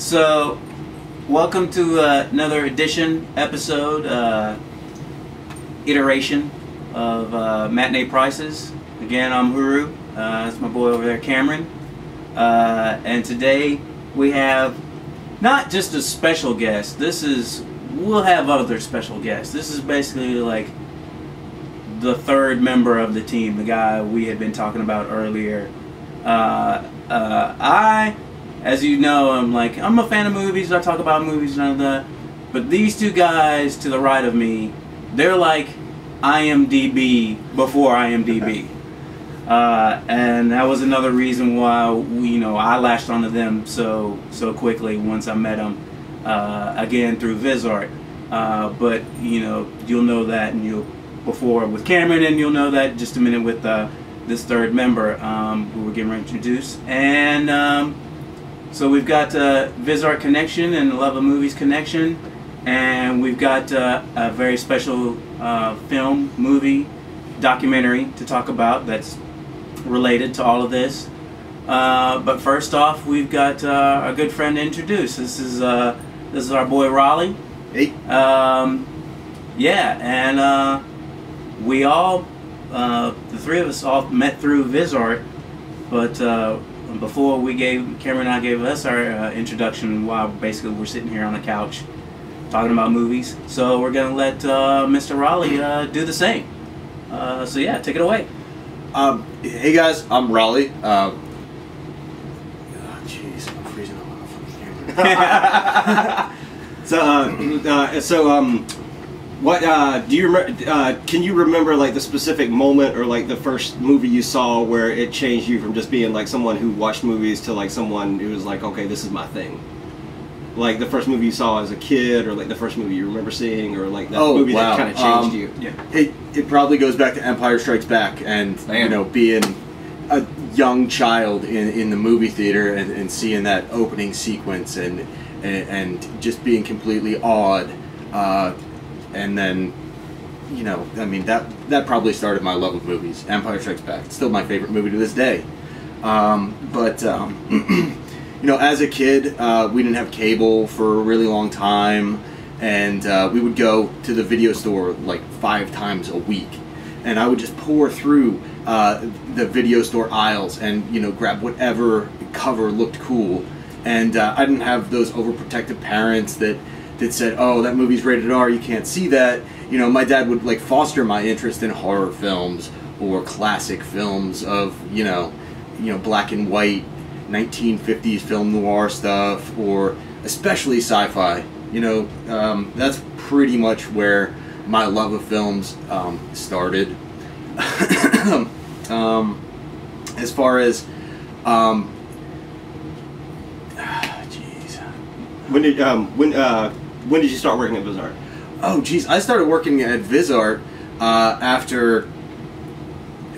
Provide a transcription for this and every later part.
So, welcome to uh, another edition, episode, uh, iteration of uh, Matinee Prices. Again, I'm Huru. Uh, that's my boy over there, Cameron. Uh, and today we have not just a special guest. This is we'll have other special guests. This is basically like the third member of the team, the guy we had been talking about earlier. Uh, I, as you know, I'm like I'm a fan of movies. I talk about movies and all that. But these two guys to the right of me, they're like IMDb before IMDb. Uh, and that was another reason why we, you know I latched onto them so so quickly once I met them uh, again through VisArt. Uh, but you know you'll know that and you'll before with Cameron and you'll know that just a minute with uh, this third member um, who we're getting introduced. And um, so we've got uh, VisArt connection and Love of Movies connection, and we've got uh, a very special uh, film movie documentary to talk about that's related to all of this. Uh, but first off, we've got uh, our good friend to introduce. This is uh, this is our boy Rollie. Hey. Um, yeah, and uh, we all, uh, the three of us, all met through VisArt. But uh, before we gave Cameron and I gave us our uh, introduction, while basically we're sitting here on the couch talking about movies. So we're gonna let uh, Mr. Rollie uh, do the same. Uh, so yeah, take it away. Um, hey guys, I'm Rollie. Oh, Jeez, I'm freezing on the fucking camera. so, uh, uh, so um, what uh, do you remember? Uh, can you remember like the specific moment or like the first movie you saw where it changed you from just being like someone who watched movies to like someone who was like, okay, this is my thing. Like the first movie you saw as a kid, or like the first movie you remember seeing, or like that Oh, movie wow. that kind of changed Um, you. Yeah. It it probably goes back to Empire Strikes Back and you know being a young child in, in the movie theater and, and seeing that opening sequence and and, and just being completely awed uh, and then you know I mean that that probably started my love of movies. Empire Strikes Back it's still my favorite movie to this day. Um, but um, you know as a kid uh, we didn't have cable for a really long time. And uh, we would go to the video store like five times a week. And i would just pour through uh, the video store aisles and you know grab whatever cover looked cool. And uh, i didn't have those overprotective parents that that said oh that movie's rated r you can't see that. You know my dad would like foster my interest in horror films or classic films of you know you know black and white 1950s film noir stuff or especially sci-fi. You know um, that's pretty much where my love of films um, started. Um, as far as um, jeez. When did um when uh when did you start working at VisArt? Oh, geez, I started working at VisArt uh, after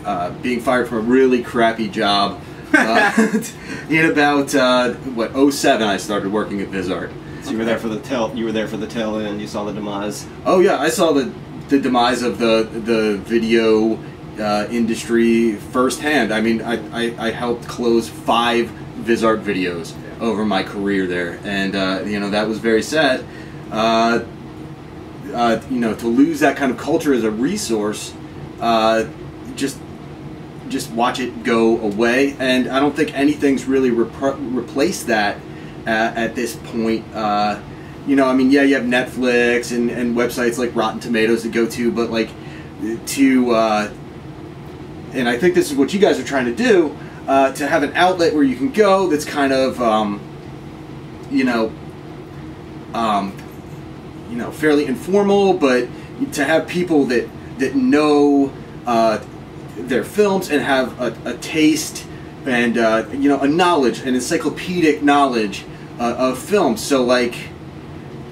uh, being fired from a really crappy job. Uh, in about uh, what 07 I started working at VisArt. So you were there for the tail. You were there for the tail end. You saw the demise. Oh yeah, I saw the the demise of the the video uh, industry firsthand. I mean, I, I, I helped close five VisArt videos over my career there, and uh, you know that was very sad. Uh, uh, you know, to lose that kind of culture as a resource, uh, just just watch it go away. And I don't think anything's really repro- replaced that uh, at this point. Uh, you know, I mean, yeah, you have Netflix and, and websites like Rotten Tomatoes to go to, but like to, uh, and I think this is what you guys are trying to do, uh, to have an outlet where you can go that's kind of, um, you know, um, you know, fairly informal, but to have people that that know uh, their films and have a, a taste and uh, you know a knowledge, an encyclopedic knowledge uh, of films. So like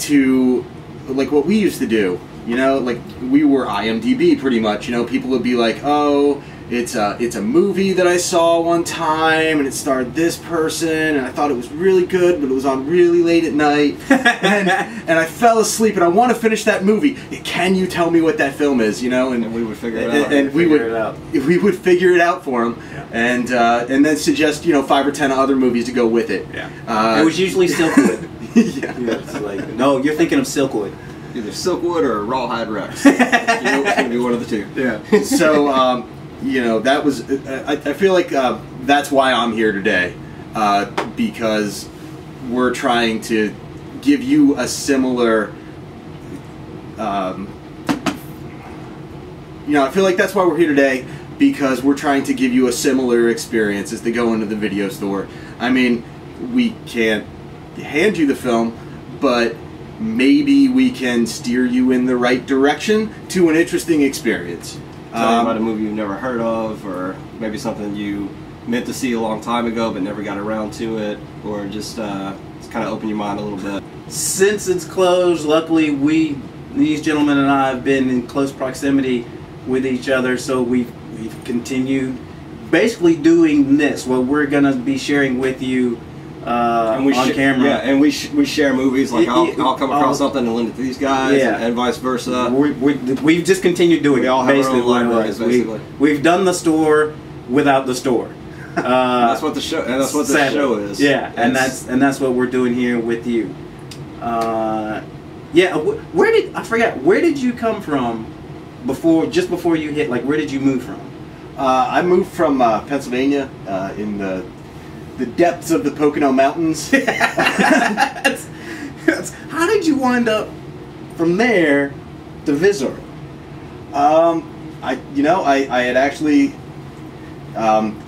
to like what we used to do, you know, like we were IMDb pretty much. You know, people would be like, oh, it's a it's a movie that I saw one time, and it starred this person, and I thought it was really good, but it was on really late at night, and and I fell asleep, and I want to finish that movie. Can you tell me what that film is? You know, and, And we would figure it out. and we would it out. we would figure it out for him, Yeah. and uh, and then suggest you know five or ten other movies to go with it. Yeah. Uh, it was usually Silkwood. yeah. yeah, it's like, no, you're thinking of Silkwood. Either Silkwood or Rawhead Rex. you know, it's gonna be one of the two. Yeah. so um, you know that was I, I feel like uh, that's why I'm here today uh, because we're trying to give you a similar um, you know I feel like that's why we're here today because we're trying to give you a similar experience as to go into the video store. I mean we can't hand you the film but maybe we can steer you in the right direction to an interesting experience Um, about a movie you've never heard of, or maybe something you meant to see a long time ago but never got around to it, or just uh, just kind of open your mind a little bit. Since it's closed, luckily we, these gentlemen and I, have been in close proximity with each other, so we've we've continued basically doing this. What we're gonna be sharing with you uh, and we on sh- camera. Yeah, and we sh- we share movies. Like Y- I'll, y- I'll come across I'll- something and lend it to these guys, Yeah. and, and vice versa. we, we, we've just continued doing We it. all have our basically own what libraries, was. We, basically. we've done the store without the store. Uh, that's what the show. And that's what the sadly. show is. Yeah, and that's and that's what we're doing here with you. Uh, yeah, wh- where did I forget? Where did you come from before? Just before you hit, like, where did you move from? Uh, I moved from uh, Pennsylvania uh, in the the depths of the Pocono Mountains. That's- that's- how did you wind up from there to VisArt? um, I, you know, I, I had actually, um,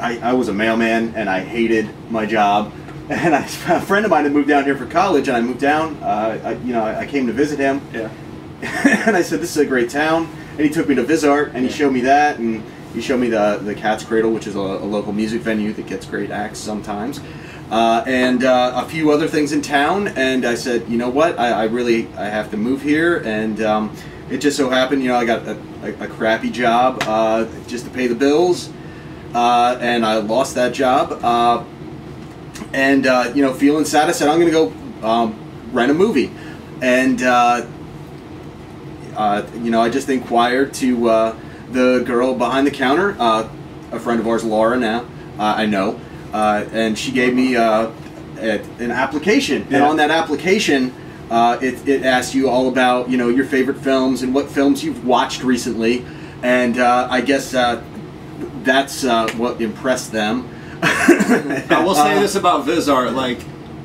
I, I was a mailman and I hated my job. And I, a friend of mine had moved down here for college, and I moved down. Uh, I, you know, I, I came to visit him, Yeah. and I said, "This is a great town." And he took me to VisArt, and he showed me that, and he showed me the the Cat's Cradle, which is a, a local music venue that gets great acts sometimes, uh, and uh, a few other things in town. And I said, "You know what? I, I really I have to move here." And um, it just so happened, you know, I got a, a, a crappy job uh, just to pay the bills, uh, and I lost that job. Uh, and uh, you know, feeling sad, I said, "I'm going to go um, rent a movie," and. You know, I just inquired to the girl behind the counter, uh, a friend of ours, Laura. Now uh, I know, uh, and she gave me uh, a, an application, and on that application, uh, it, it asks you all about you know your favorite films and what films you've watched recently, and uh, I guess uh, that's uh, what impressed them. I will say this about VisArt, like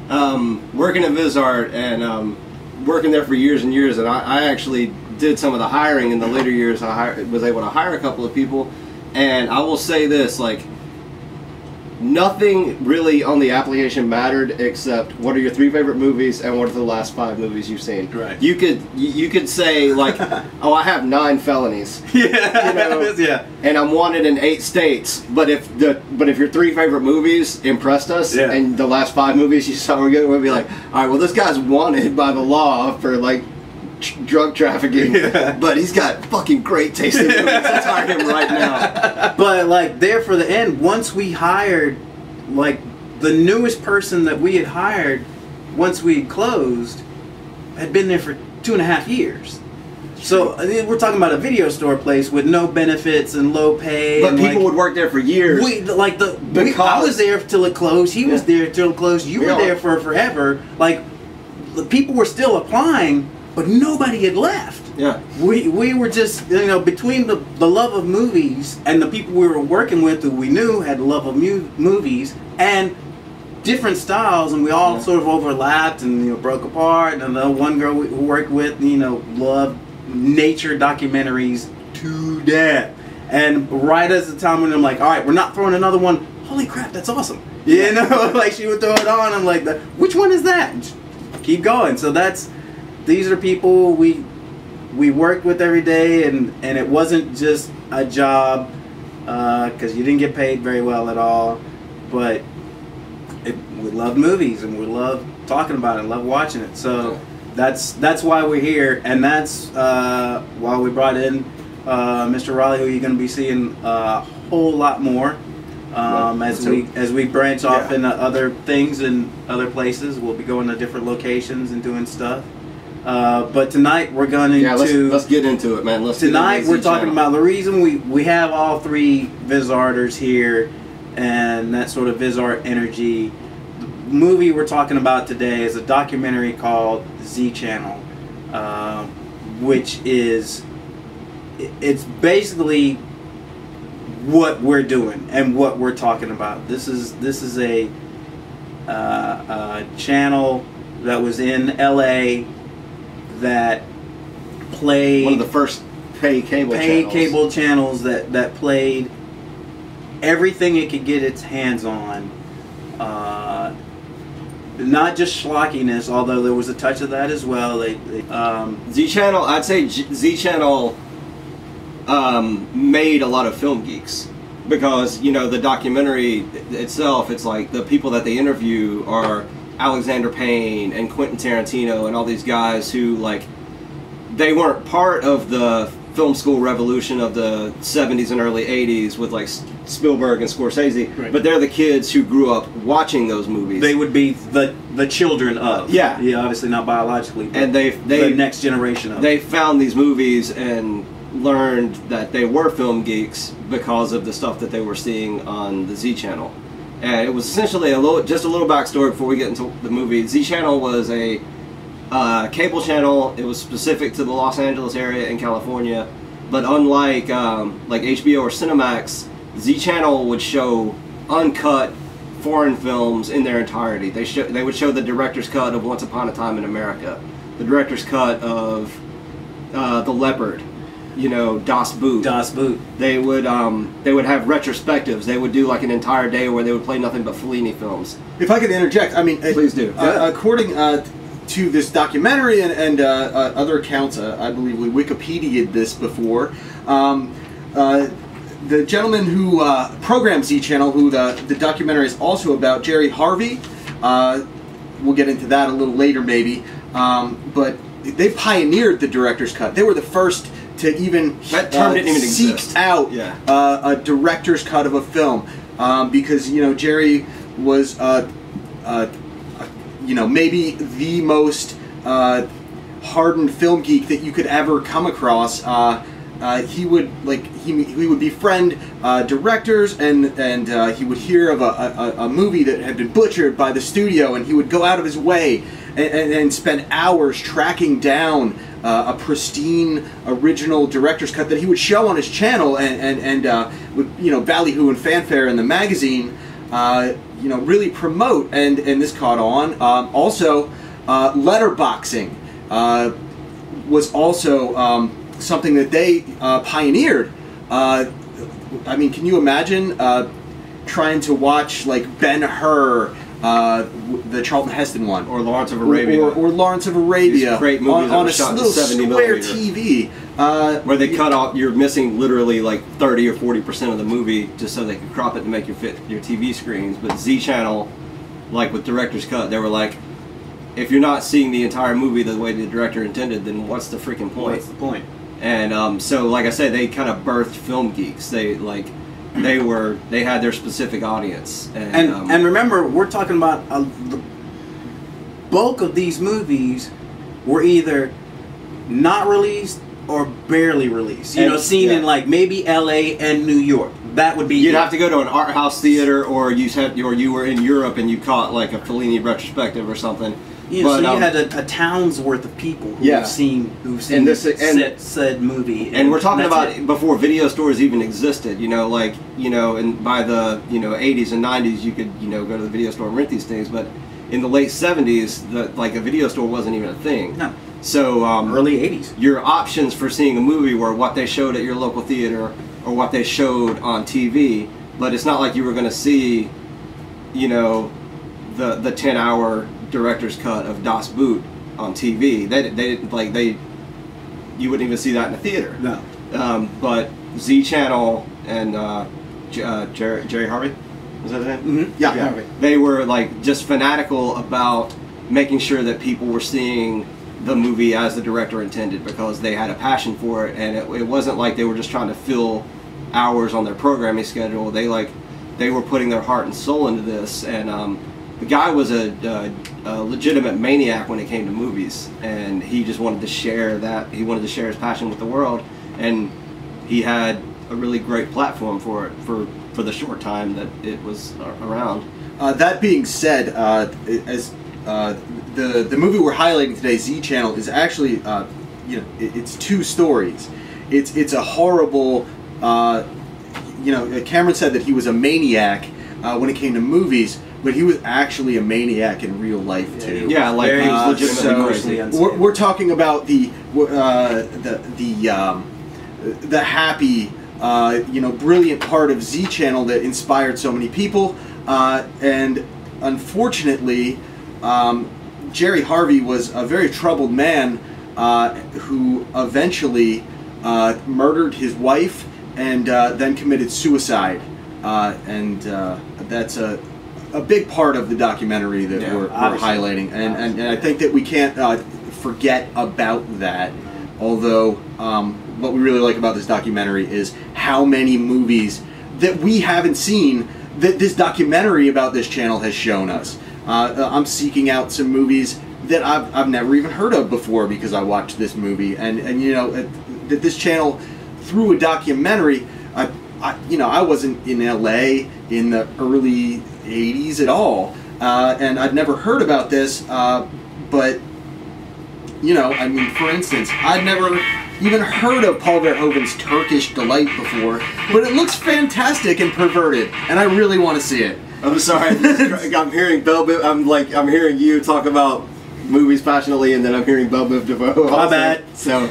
um, working at VisArt and um, working there for years and years, and I, I actually did some of the hiring in the later years. I hire, was able to hire a couple of people, and I will say this, like nothing really on the application mattered except what are your three favorite movies and what are the last five movies you've seen. Right. You could you, you could say like, oh, I have nine felonies Yeah. You know, yeah. and I'm wanted in eight states. But if the but if your three favorite movies impressed us, Yeah. and the last five movies you saw were good, we'd be like, all right, well, this guy's wanted by the law for like drug trafficking, Yeah. but he's got fucking great taste in movies. Let's hire him right now. But like there for the end, once we hired, like the newest person that we had hired, once we had closed, had been there for two and a half years. So I mean, we're talking about a video store place with no benefits and low pay. But people like, would work there for years. We like the we, I was there till it closed. He was there till it closed. You We were all- there for forever. Like the people were still applying, but nobody had left. yeah. We we were just you know between the the love of movies and the people we were working with who we knew had love of mu- movies and different styles and we all Yeah. sort of overlapped and you know broke apart. And the one girl we we worked with you know loved nature documentaries to death. And right as the time when I'm like all right we're not throwing another one holy crap that's awesome. You know like she would throw it on. I'm like which one is that? Keep going. So that's these are people we we worked with every day and and it wasn't just a job because you didn't get paid very well at all but it, we love movies and we love talking about it and love watching it so that's that's why we're here and that's uh, why we brought in uh, Mr. Rollie, who you're going to be seeing a whole lot more um, Well, as we as we branch off Yeah. into other things and other places. We'll be going to different locations and doing stuff. Uh, but tonight we're going Yeah, let's, to let's get into it, man. Let's tonight we're talking channel. about the reason we we have all three Vizarders here and that sort of VisArt energy. The movie we're talking about today is a documentary called Z Channel, uh, which is it's basically what we're doing and what we're talking about. This is this is a uh, uh, channel that was in L.A. that played one of the first pay cable pay channels. cable channels that that played everything it could get its hands on. Uh, not just schlockiness, although there was a touch of that as well. They, they um, Z Channel, I'd say G- Z Channel um, made a lot of film geeks because you know the documentary itself. It's like the people that they interview are Alexander Payne and Quentin Tarantino and all these guys who like they weren't part of the film school revolution of the 70s and early 80s with like Spielberg and Scorsese, Right. but they're the kids who grew up watching those movies. they would be the the children of. Yeah. yeah, obviously not biologically, but and they they the next generation of. they found these movies and learned that they were film geeks because of the stuff that they were seeing on the Z channel. And it was essentially a little, just a little backstory before we get into the movie. Z channel was a uh, cable channel. It was specific to the Los Angeles area in California. But unlike um, like HBO or Cinemax, Z channel would show uncut foreign films in their entirety. They show, they would show the director's cut of Once Upon a Time in America, the director's cut of uh, The Leopard, you know, Das Boot. Das Boot. They would um, they would have retrospectives. They would do like an entire day where they would play nothing but Fellini films. If I could interject, I mean, uh, Please do. Uh, according uh, to this documentary and, and uh, uh, other accounts, uh, I believe we Wikipedia'd this before. Um, uh, the gentleman who uh, programs Z Channel, who the, the documentary is also about, Jerry Harvey. Uh, we'll get into that a little later, maybe. Um, but they pioneered the director's cut. They were the first to even That term uh, didn't even seek exist. out Yeah. uh, a director's cut of a film um, because you know Jerry was uh, uh, uh, you know maybe the most uh, hardened film geek that you could ever come across. Uh, uh, he would like he, he would befriend uh, directors and and uh, he would hear of a, a, a movie that had been butchered by the studio and he would go out of his way and, and, and spend hours tracking down uh, a pristine original director's cut that he would show on his channel and and, and uh, would you know ballyhoo and fanfare in the magazine uh, you know really promote. And and this caught on. Um, also uh, letterboxing uh, was also um, something that they uh, pioneered. I mean can you imagine trying to watch like Ben Hur uh, the Charlton Heston one Or Lawrence of Arabia. or, or Lawrence of Arabia great movies on, on a shot little 70 square. TV. Uh, where they cut off you're missing literally like 30 or 40 percent of the movie just so they could crop it to make your fit your tv screens but z channel like with director's cut they were like if you're not seeing the entire movie the way the director intended then what's the freaking point What's the point? and um, so like i said they kind of birthed film geeks they like they were they had their specific audience and, And um, and remember, we're talking about uh, the bulk of these movies were either not released or barely released. You And- know, seen yeah. in like maybe L.A. and New York. That would be. You'd it. have to go to an art house theater, or you had, or you were in Europe and you caught like a Fellini retrospective or something. You know, But, so you um, had a, a town's worth of people who Yeah. have seen who've seen And this- said, and- said movie, and we're talking about it. before video stores even existed you know like you know and by the you know 80s and 90s you could you know go to the video store and rent these things but in the late 70s the like a video store wasn't even a thing No. so um, early '80s. your options for seeing a movie were what they showed at your local theater or what they showed on TV but it's not like you were going to see you know the the 10 hour director's cut of Das Boot on TV they, they didn't like they you wouldn't even see that in a theater No. um, but Z Channel and uh, J- uh, Jerry, Jerry Harvey, was that his name? Mhm. Yeah. Yeah. They were like just fanatical about making sure that people were seeing the movie as the director intended because they had a passion for it and it, it wasn't like they were just trying to fill hours on their programming schedule they like they were putting their heart and soul into this and um, the guy was a, a, a legitimate maniac when it came to movies and he just wanted to share that he wanted to share his passion with the world and he had a really great platform for it for for the short time that it was around Uh, that being said, uh, as uh, the the movie we're highlighting today, Z Channel, is actually uh, you know it, it's two stories. It's it's a horrible. Uh, you know, Cameron said that he was a maniac uh, when it came to movies, but he was actually a maniac in real life too. yeah like Very he was uh, legitimately so- crazy. We're, we're talking about the uh, the the um, the happy, uh, you know, brilliant part of Z Channel that inspired so many people, uh, and unfortunately, um, Jerry Harvey was a very troubled man uh, who eventually uh, murdered his wife and uh, then committed suicide, uh, and uh, that's a a big part of the documentary that Yeah, we're, we're highlighting, and, and, and I think that we can't uh, forget about that. Although, um, what we really like about this documentary is how many movies that we haven't seen that this documentary about this channel has shown us. Uh, I'm seeking out some movies that I've, I've never even heard of before because I watched this movie, and and you know that this channel through a documentary. I, I you know I wasn't in LA in the early '80s at all, uh, and I'd never heard about this, uh, but you know, I mean, for instance, I'd never even heard of Paul Verhoeven's Turkish Delight before, but it looks fantastic and perverted, and I really want to see it. I'm sorry. I'm hearing Bell I'm like I'm hearing you talk about movies passionately, and then I'm hearing Bell Biv DeVoe. My bad. So,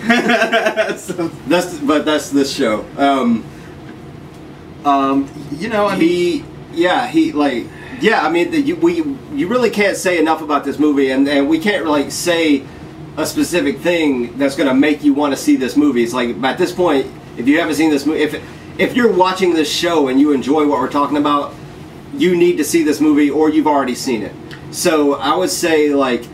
so that's but that's this show. Um, Um, you know, I mean, he yeah he like yeah. I mean the, you, we you really can't say enough about this movie, and and we can't like say a specific thing that's going to make you want to see this movie. It's like at this point, if you haven't seen this movie, if if you're watching this show and you enjoy what we're talking about, you need to see this movie or you've already seen it. So I would say like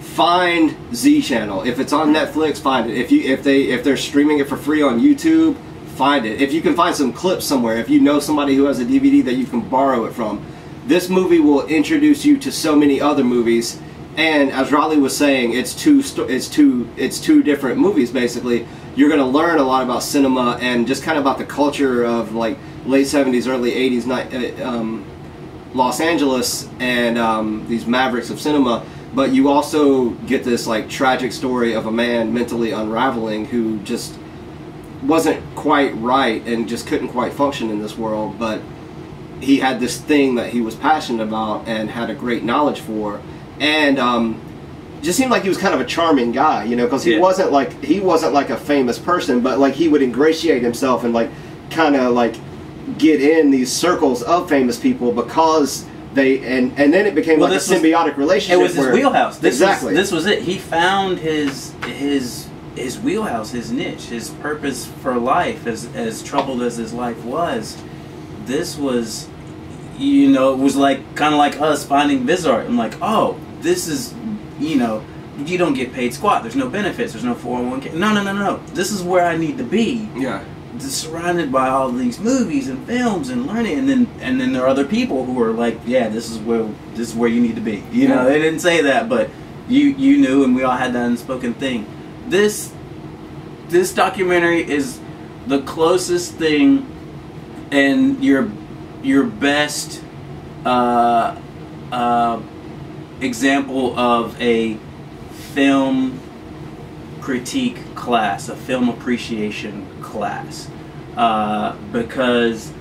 find Z Channel. If it's on Netflix, find it. If you if they if they're streaming it for free on YouTube, find it. If you can find some clips somewhere, if you know somebody who has a DVD that you can borrow it from, this movie will introduce you to so many other movies. And as Rollie was saying, it's two it's two it's two different movies basically. You're going to learn a lot about cinema and just kind of about the culture of like late 70s, early 80s, uh, um, Los Angeles and um, these mavericks of cinema, but you also get this like tragic story of a man mentally unraveling who just wasn't quite right and just couldn't quite function in this world, but he had this thing that he was passionate about and had a great knowledge for, and um, just seemed like he was kind of a charming guy, you know, because he Yeah. wasn't like he wasn't like a famous person, but like he would ingratiate himself and like kind of like get in these circles of famous people because they and and then it became Well, like a this was- symbiotic It relationship. was his where- wheelhouse. This exactly. Was, this was it. He found his his his wheelhouse, his niche, his purpose for life. As as troubled as his life was, this was, you know, it was like kind of like us finding VisArt. I'm like, oh, this is, you know, you don't get paid squat. There's no benefits. There's no 401k. No, no, no, no, no. This is where I need to be yeah. just surrounded by all these movies and films and learning and then and then there are other people who are like yeah this is where this is where you need to be you know they didn't say that but you you knew and we all had that unspoken thing this this documentary is the closest thing and your your best uh, uh, example of a film critique class, a film appreciation class, uh, because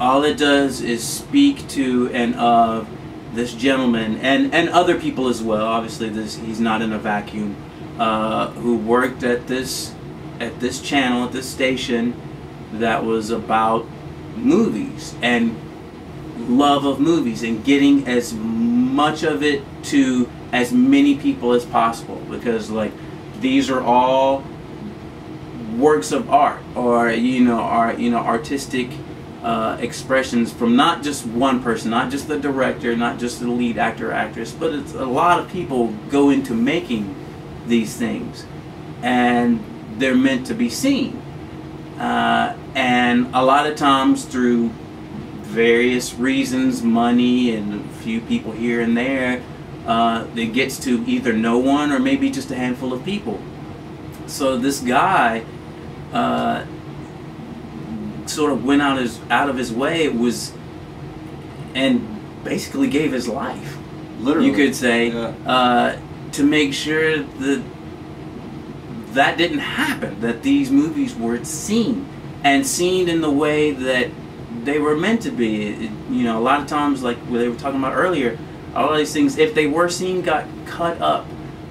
all it does is speak to and of this gentleman and and other people as well. Obviously, this he's not in a vacuum. Uh, who worked at this at this channel at this station that was about movies and love of movies and getting as much of it to as many people as possible because like these are all works of art or you know are you know artistic uh, expressions from not just one person not just the director not just the lead actor or actress but it's a lot of people go into making these things, and they're meant to be seen. Uh, and a lot of times through various reasons, money and a few people here and there, uh, it gets to either no one or maybe just a handful of people. So this guy uh, sort of went out his out of his way. It was and basically gave his life. Literally, You could say Yeah. To make sure that that didn't happen. That these movies were seen and seen in the way that they were meant to be. It- you know, a lot of times, like what they were talking about earlier, all of these things, if they were seen, got cut up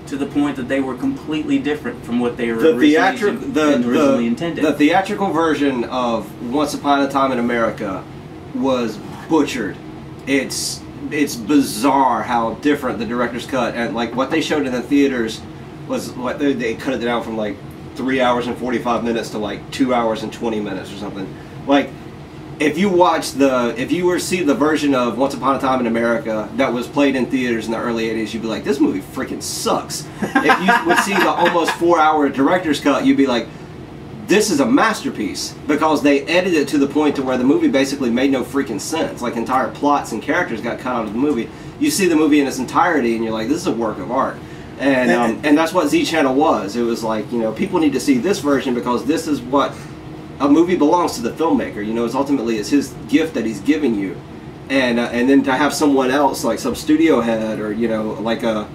to the point that they were completely different from what they were the originally, theatrical the, originally the, intended. the theatrical version of Once Upon a Time in America was butchered. It's it's bizarre how different the director's cut and like what they showed in the theaters was what they, they cut it down from like three hours and forty five minutes to like two hours and twenty minutes or something. Like if you watch the if you were to see the version of Once Upon a Time in America that was played in theaters in the early 80s you'd be like this movie freaking sucks if you would see the almost four hour director's cut you'd be like this is a masterpiece because they edited it to the point to where the movie basically made no freaking sense. Like entire plots and characters got cut out of the movie. You see the movie in its entirety and you're like this is a work of art. And um, and that's what Z Channel was. It was like you know people need to see this version because this is what a movie belongs to the filmmaker. You know, it's ultimately it's his gift that he's giving you, and uh, and then to have someone else like some studio head or you know like a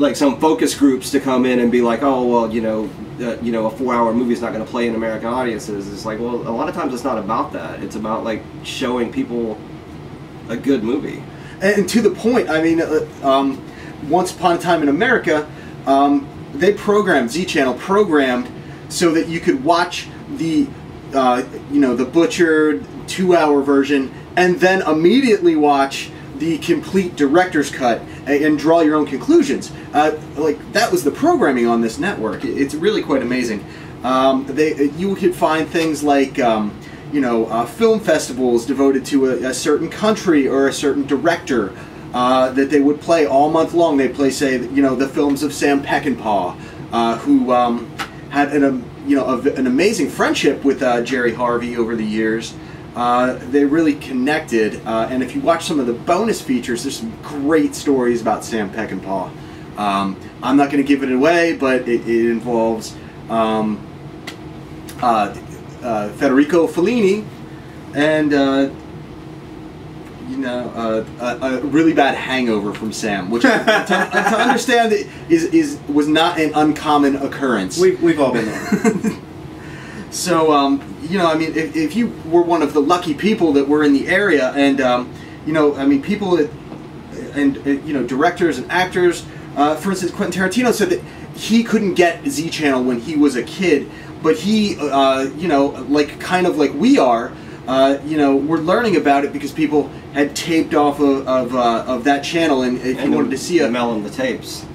like some focus groups to come in and be like, oh well, you know, uh, you know, a four-hour movie is not going to play in American audiences. It's like, well, a lot of times it's not about that. It's about like showing people a good movie. And to the point, I mean, uh, um, Once Upon a Time in America, um, they programmed Z Channel programmed so that you could watch the, uh, you know, the butchered two-hour version, and then immediately watch the complete director's cut and, draw your own conclusions. Uh, like that was the programming on this network. It- It's really quite amazing. Um, they you could find things like. Um, you know, uh, film festivals devoted to a, a certain country or a certain director uh, that they would play all month long. They play, say, you know, the films of Sam Peckinpah, uh, who um, had an, um, you know, a, an amazing friendship with uh, Jerry Harvey over the years. Uh, they really connected, uh, and if you watch some of the bonus features, there's some great stories about Sam Peckinpah. Um, I'm not going to give it away, but it, it involves um, uh, uh, Federico Fellini and uh, you know uh, a, a really bad hangover from Sam, which to, to understand is is was not an uncommon occurrence. We've, we've all been there. So, um, you know, I mean, if, if you were one of the lucky people that were in the area, and, um, you know, I mean, people that, and, uh, you know, directors and actors, uh, for instance, Quentin Tarantino said that he couldn't get Z Channel when he was a kid, but he, uh, you know, like kind of like we are, uh, you know, we're learning about it because people had taped off of, of, uh, of that channel, and if you wanted to see a, Mel and the tapes.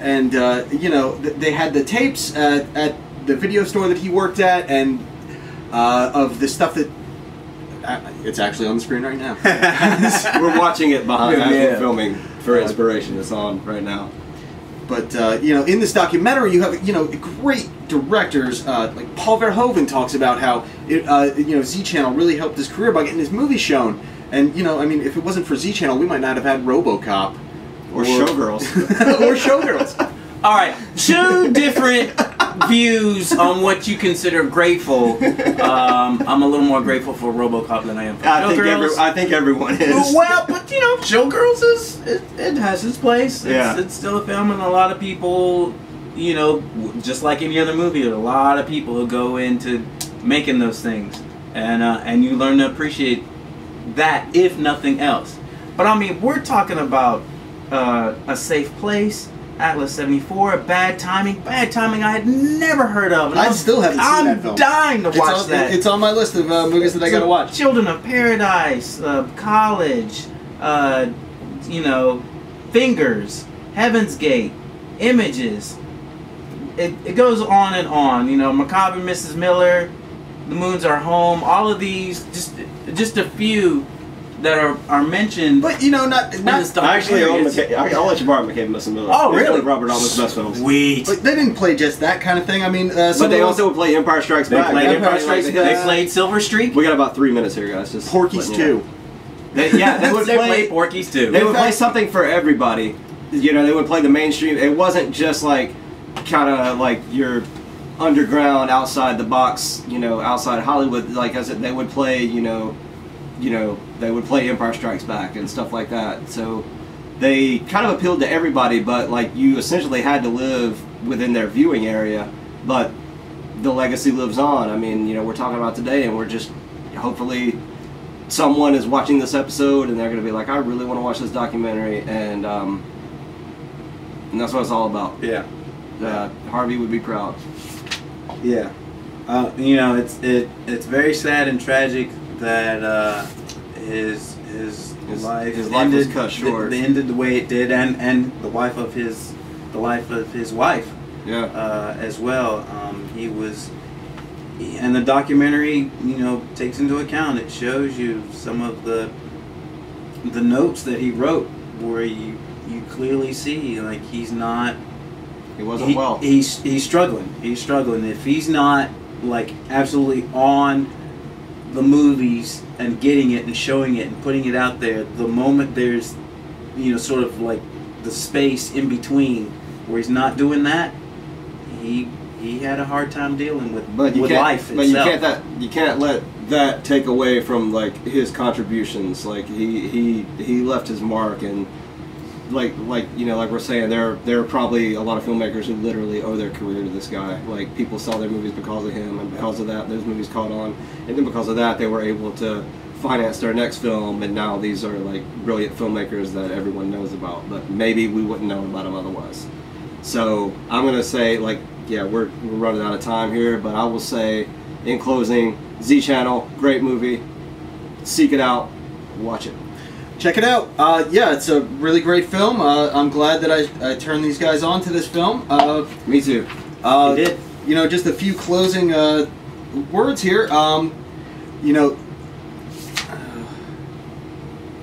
and uh, you know th- they had the tapes at, at the video store that he worked at and uh, of the stuff that uh, it's actually on the screen right now We're watching it behind Yeah, yeah. filming for inspiration. It's on right now. but uh, you know in this documentary you have you know great directors uh, like paul verhoeven talks about how it, uh, you know z channel really helped his career by getting his movie shown and you know i mean if it wasn't for z channel we might not have had robocop Or, Showgirls. or showgirls All right, two different views on what you consider grateful. Um, I'm a little more grateful for RoboCop than I am for I think, every, I think everyone is. well, but you know, Showgirls is it, it has its place. It's, Yeah. it's still a film, and a lot of people, you know, just like any other movie, a lot of people who go into making those things, and uh, and you learn to appreciate that, if nothing else. But I mean, we're talking about uh, a safe place. Atlas 74, Bad Timing. Bad Timing I had never heard of. and I I'm- still haven't seen I'm that film. dying to it's watch on, that. it's on my list of uh, movies that i gotta watch Children of Paradise, uh, College, uh, you know, Fingers, Heaven's Gate, Images. It, it goes on and on. You know, McCabe & Mrs. Miller, The Moons Are Home. All of these, just just a few that are are mentioned. But you know, not not. this I actually own documentary. I'll let you borrow McCabe Missing Miller. Oh, It's really? one Robert Altman's best films. Sweet. But they didn't play just that kind of thing. I mean, uh, some But they of also would play Empire Strikes They Back. played Empire Empire Strikes Strikes. They played Silver Streak. We got about three minutes here, guys. Just Porky's letting you know. too. They, yeah, they, would they play- played Porky's too. They In would play something for everybody. You know, they would play the mainstream. It wasn't just like kind of like your underground, outside the box. You know, outside Hollywood. Like I said, they would play. You know, you know, they would play Empire Strikes Back and stuff like that. So they kind of appealed to everybody, but like you essentially had to live within their viewing area. But the legacy lives on. I mean, you know, we're talking about today, and we're just hopefully someone is watching this episode and they're going to be like, I really want to watch this documentary, and um, and that's what it's all about. Yeah. Uh, Harvey would be proud. Yeah, uh, you know it's it it's very sad and tragic that uh, his his His- life his life was cut short. The, ended the way it did, and and the wife of his the life of his wife Yeah. uh, as well. Um, he was, and the documentary you know takes into account it shows you some of the the notes that he wrote where you you clearly see like he's not He wasn't he- well. He's he's struggling. He's struggling. If he's not like absolutely on the movies and getting it and showing it and putting it out there, the moment there's you know sort of like the space in between where he's not doing that, he he had a hard time dealing with but you with can't, life but you can't that you can't let that take away from like his contributions. Like he he he left his mark and like like you know like we're saying there there are probably a lot of filmmakers who literally owe their career to this guy. Like people saw their movies because of him, and because of that, those movies caught on, and then because of that, they were able to finance their next film. And now these are like brilliant filmmakers that everyone knows about, but maybe we wouldn't know about them otherwise. So I'm gonna say like yeah we're we're running out of time here, but I will say in closing, Z Channel, great movie. Seek it out, watch it. Check it out. Uh, yeah, it's a really great film. Uh, I'm glad that I, I turned these guys on to this film. Uh, Me too. uh, You did. You know, just a few closing uh, words here. Um, you know.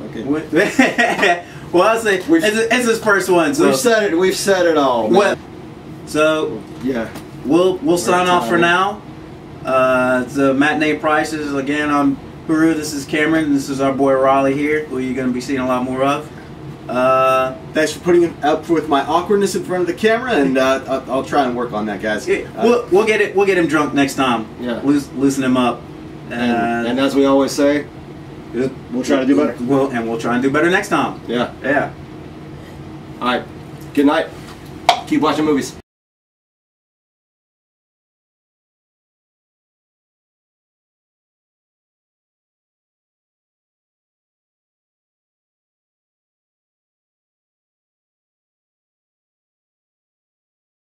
okay. Well, I'll say We've- it's, it's his first one, so We've said it. We've said it all. well, so yeah. We'll we'll sign out off for now. Uh, the matinee prices again. I'm Huru. This is Cameron. This is our boy Rollie here, who you're gonna be seeing a lot more of. Uh, Thanks for putting up with my awkwardness in front of the camera, and uh, I'll, I'll try and work on that, guys. yeah, Uh, we'll we'll get it. We'll get him drunk next time. Yeah. Loose, loosen him up. And, and as we always say, we'll try to do better. We'll, and we'll try and do better next time. Yeah. Yeah. All right. Good night. Keep watching movies.